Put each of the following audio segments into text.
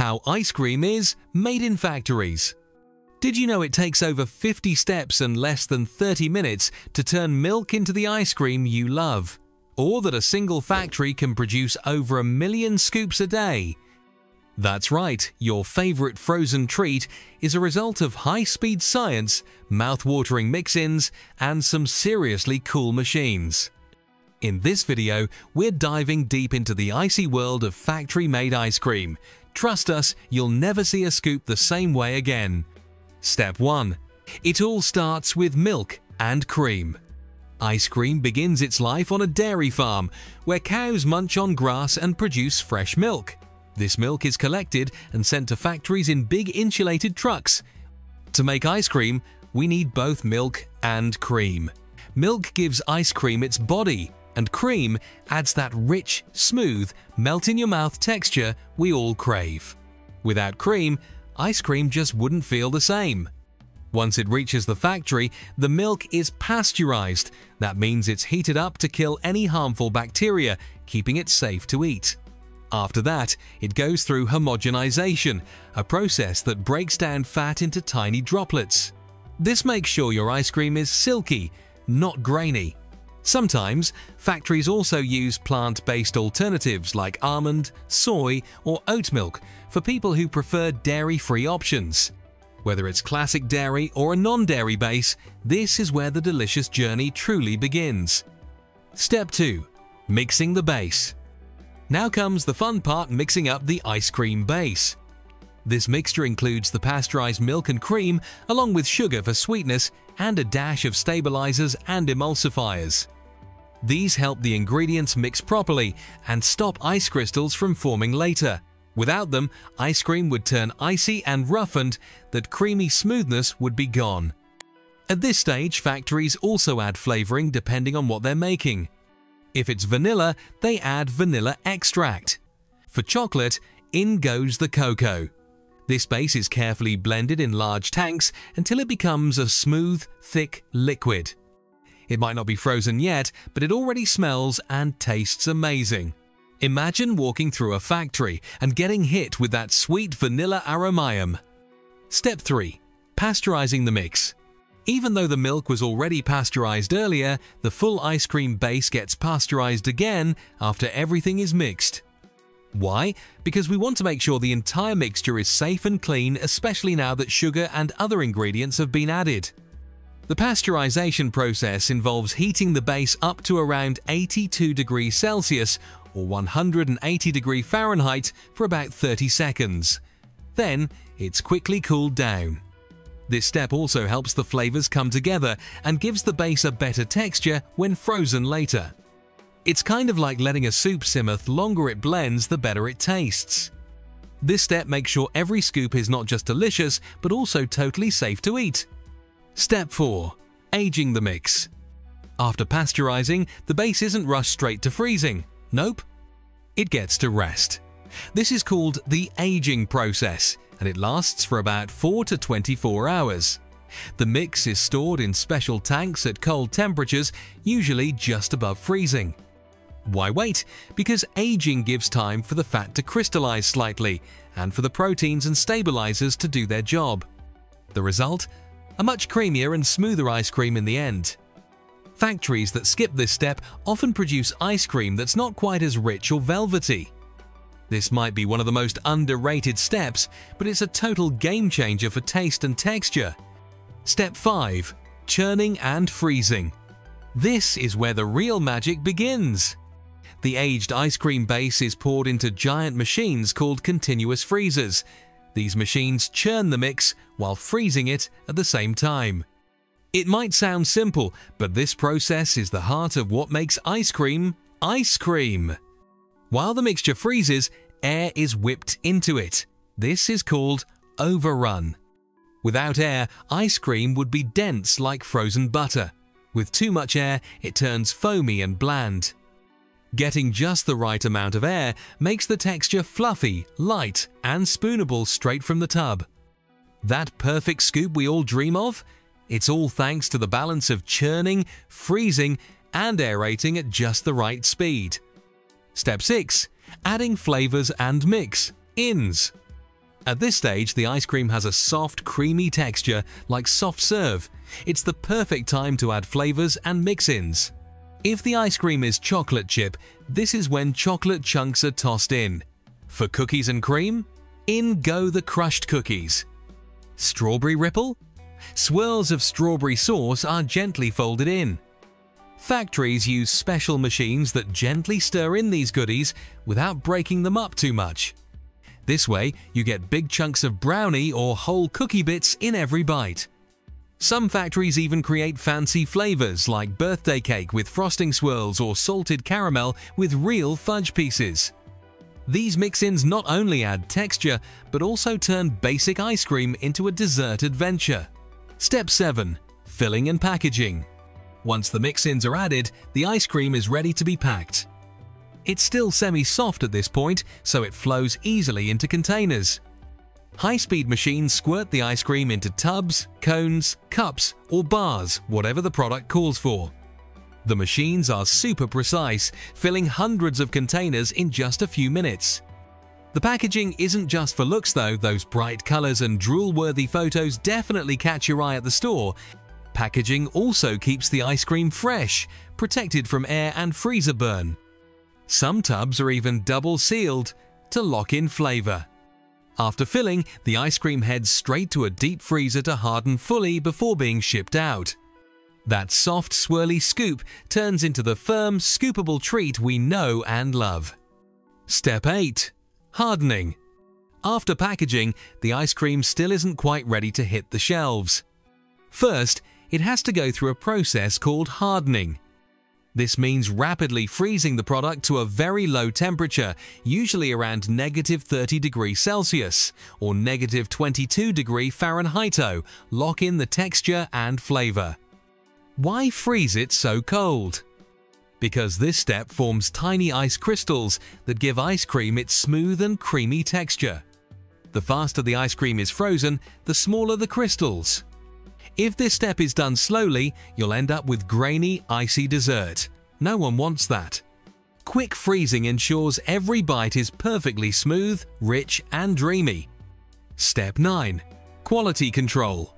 How ice cream is made in factories. Did you know it takes over 50 steps and less than 30 minutes to turn milk into the ice cream you love? Or that a single factory can produce over a million scoops a day? That's right, your favorite frozen treat is a result of high-speed science, mouth-watering mix-ins, and some seriously cool machines. In this video, we're diving deep into the icy world of factory-made ice cream. Trust us, you'll never see a scoop the same way again. Step 1. It all starts with milk and cream. Ice cream begins its life on a dairy farm, where cows munch on grass and produce fresh milk. This milk is collected and sent to factories in big insulated trucks. To make ice cream, we need both milk and cream. Milk gives ice cream its body, and cream adds that rich, smooth, melt-in-your-mouth texture we all crave. Without cream, ice cream just wouldn't feel the same. Once it reaches the factory, the milk is pasteurized. That means it's heated up to kill any harmful bacteria, keeping it safe to eat. After that, it goes through homogenization, a process that breaks down fat into tiny droplets. This makes sure your ice cream is silky, not grainy. Sometimes, factories also use plant-based alternatives like almond, soy, or oat milk for people who prefer dairy-free options. Whether it's classic dairy or a non-dairy base, this is where the delicious journey truly begins. Step 2. Mixing the base. Now comes the fun part mixing up the ice cream base. This mixture includes the pasteurized milk and cream along with sugar for sweetness and a dash of stabilizers and emulsifiers. These help the ingredients mix properly and stop ice crystals from forming later. Without them, ice cream would turn icy and roughened, that creamy smoothness would be gone. At this stage, factories also add flavoring depending on what they're making. If it's vanilla, they add vanilla extract. For chocolate, in goes the cocoa. This base is carefully blended in large tanks until it becomes a smooth, thick liquid. It might not be frozen yet, but it already smells and tastes amazing. Imagine walking through a factory and getting hit with that sweet vanilla aromium. Step 3. Pasteurizing the mix. Even though the milk was already pasteurized earlier, the full ice cream base gets pasteurized again after everything is mixed. Why? Because we want to make sure the entire mixture is safe and clean, especially now that sugar and other ingredients have been added. The pasteurization process involves heating the base up to around 82 degrees Celsius or 180 degree Fahrenheit for about 30 seconds. Then it's quickly cooled down. This step also helps the flavors come together and gives the base a better texture when frozen later. It's kind of like letting a soup simmer the longer it blends the better it tastes. This step makes sure every scoop is not just delicious but also totally safe to eat. Step 4. Aging the mix. After pasteurizing, the base isn't rushed straight to freezing. Nope. It gets to rest. This is called the aging process and it lasts for about 4 to 24 hours. The mix is stored in special tanks at cold temperatures, usually just above freezing. Why wait? Because aging gives time for the fat to crystallize slightly and for the proteins and stabilizers to do their job. The result? A much creamier and smoother ice cream in the end. Factories that skip this step often produce ice cream that's not quite as rich or velvety. This might be one of the most underrated steps, but it's a total game changer for taste and texture. Step 5. Churning and freezing. This is where the real magic begins. The aged ice cream base is poured into giant machines called continuous freezers. These machines churn the mix while freezing it at the same time. It might sound simple, but this process is the heart of what makes ice cream ice cream. While the mixture freezes, air is whipped into it. This is called overrun. Without air, ice cream would be dense like frozen butter. With too much air, it turns foamy and bland. Getting just the right amount of air makes the texture fluffy, light, and spoonable straight from the tub. That perfect scoop we all dream of? It's all thanks to the balance of churning, freezing, and aerating at just the right speed. Step 6. Adding flavors and mix. Ins. At this stage, the ice cream has a soft, creamy texture like soft serve. It's the perfect time to add flavors and mix-ins. If the ice cream is chocolate chip, this is when chocolate chunks are tossed in. For cookies and cream, in go the crushed cookies. Strawberry ripple? Swirls of strawberry sauce are gently folded in. Factories use special machines that gently stir in these goodies without breaking them up too much. This way, you get big chunks of brownie or whole cookie bits in every bite. Some factories even create fancy flavors like birthday cake with frosting swirls or salted caramel with real fudge pieces. These mix-ins not only add texture, but also turn basic ice cream into a dessert adventure. Step 7. Filling and packaging. Once the mix-ins are added, the ice cream is ready to be packed. It's still semi-soft at this point, so it flows easily into containers. High-speed machines squirt the ice cream into tubs, cones, cups, or bars, whatever the product calls for. The machines are super precise, filling hundreds of containers in just a few minutes. The packaging isn't just for looks though, those bright colors and drool-worthy photos definitely catch your eye at the store. Packaging also keeps the ice cream fresh, protected from air and freezer burn. Some tubs are even double sealed to lock in flavor. After filling, the ice cream heads straight to a deep freezer to harden fully before being shipped out. That soft, swirly scoop turns into the firm, scoopable treat we know and love. Step 8. Hardening. After packaging, the ice cream still isn't quite ready to hit the shelves. First, it has to go through a process called hardening. This means rapidly freezing the product to a very low temperature, usually around negative 30 degrees Celsius or negative 22 degree Fahrenheit, lock in the texture and flavor. Why freeze it so cold? Because this step forms tiny ice crystals that give ice cream its smooth and creamy texture. The faster the ice cream is frozen, the smaller the crystals. If this step is done slowly, you'll end up with grainy, icy dessert. No one wants that. Quick freezing ensures every bite is perfectly smooth, rich and dreamy. Step 9. Quality Control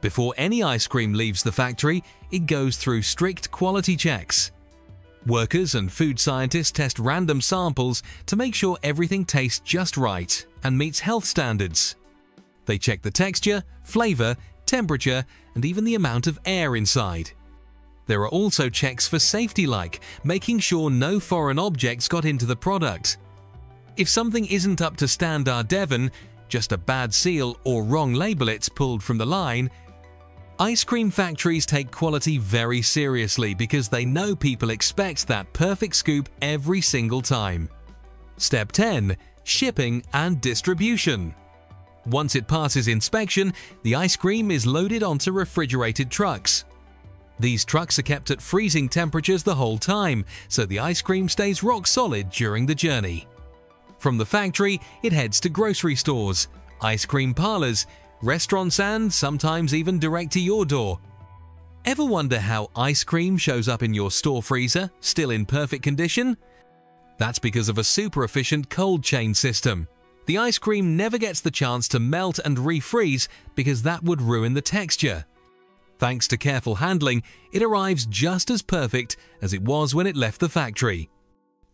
Before any ice cream leaves the factory, it goes through strict quality checks. Workers and food scientists test random samples to make sure everything tastes just right and meets health standards. They check the texture, flavor temperature, and even the amount of air inside. There are also checks for safety like, making sure no foreign objects got into the product. If something isn't up to standard Devon, just a bad seal or wrong label it's pulled from the line, Ice cream factories take quality very seriously because they know people expect that perfect scoop every single time. Step 10. Shipping and Distribution once it passes inspection, the ice cream is loaded onto refrigerated trucks. These trucks are kept at freezing temperatures the whole time, so the ice cream stays rock solid during the journey. From the factory, it heads to grocery stores, ice cream parlors, restaurants and sometimes even direct to your door. Ever wonder how ice cream shows up in your store freezer, still in perfect condition? That's because of a super efficient cold chain system the ice cream never gets the chance to melt and refreeze because that would ruin the texture. Thanks to careful handling, it arrives just as perfect as it was when it left the factory.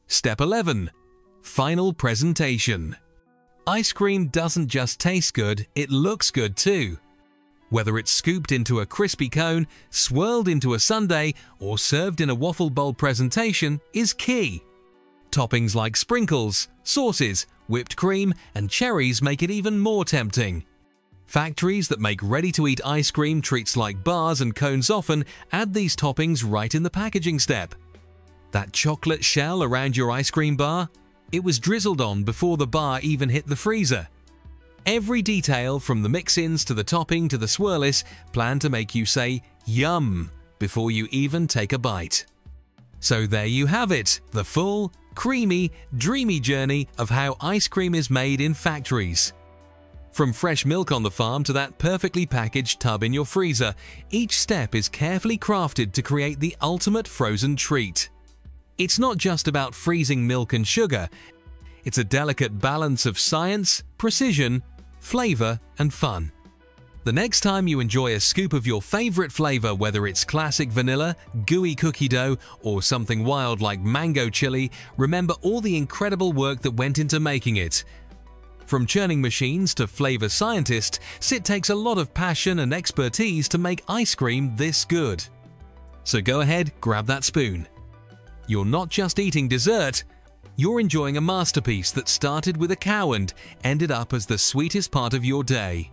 Step 11. Final presentation. Ice cream doesn't just taste good, it looks good too. Whether it's scooped into a crispy cone, swirled into a sundae, or served in a waffle bowl presentation is key. Toppings like sprinkles, sauces, whipped cream, and cherries make it even more tempting. Factories that make ready-to-eat ice cream treats like bars and cones often add these toppings right in the packaging step. That chocolate shell around your ice cream bar? It was drizzled on before the bar even hit the freezer. Every detail from the mix-ins to the topping to the swirlis plan to make you say yum before you even take a bite. So there you have it, the full, creamy, dreamy journey of how ice cream is made in factories. From fresh milk on the farm to that perfectly packaged tub in your freezer, each step is carefully crafted to create the ultimate frozen treat. It's not just about freezing milk and sugar, it's a delicate balance of science, precision, flavor, and fun. The next time you enjoy a scoop of your favorite flavor, whether it's classic vanilla, gooey cookie dough, or something wild like mango chili, remember all the incredible work that went into making it. From churning machines to flavor scientists, Sit takes a lot of passion and expertise to make ice cream this good. So go ahead, grab that spoon. You're not just eating dessert, you're enjoying a masterpiece that started with a cow and ended up as the sweetest part of your day.